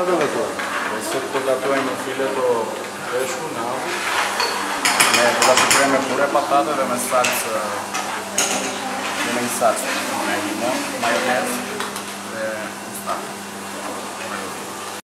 Cadê o doutor? Esse podator aí, minha filha, eu tô... pesco não. Ne la suprema é patata deve salsa. Deve salsa. Limão, maionese.